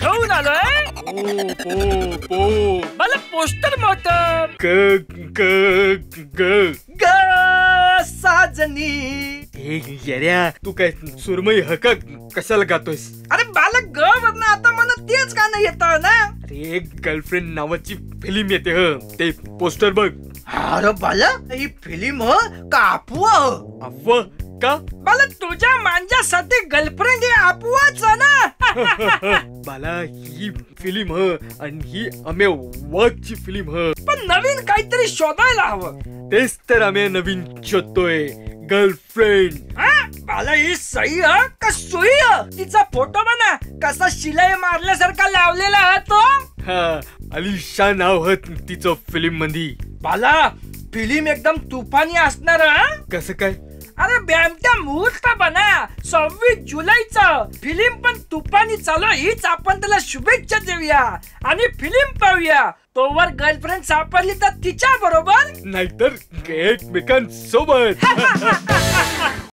ठेवून आलोय? मला पोस्टर मोठं. ग ग ग. ग साजनी. हे तू काय सुरमई हका कशाला गातोयस? अरे बालक ग वरनं आता मला तेच गाणं येतं ना? अरे गर्लफ्रेंड नावाची फिल्म येते ह. ते पोस्टर बघ. अरे बाला ही फिल्म कापू अव्वा का? बाला तुझ्या मांजासाठी गर्लफ्रेंड हे आपुवाच ना? मला ही फिल्म ह आणि ही आम्ही वाघची फिल्म ह पण नवीन काहीतरी शोधायला हवं. तेच तर आम्ही नवीन शोधतोय. गर्लफ्रेंड बाला ही सही ह का सुई ह? तिचा फोटो बना. कसा शिलाई मारल्यासारखा लावलेला हा तो? हा अलिशा नाव ह तिचं फिल्म मधी. बाला फिल्म एकदम तुफानी असणार हा कसं काय? अरे बॅमच्या सव्वीस जुलैचा फिल्म पण तुफानी चालू. हीच आपण त्याला शुभेच्छा देऊया आणि फिल्म पाहूया तोवर गर्लफ्रेंड सापडली तर तिच्या बरोबर नाहीतर एकमेकांसोबत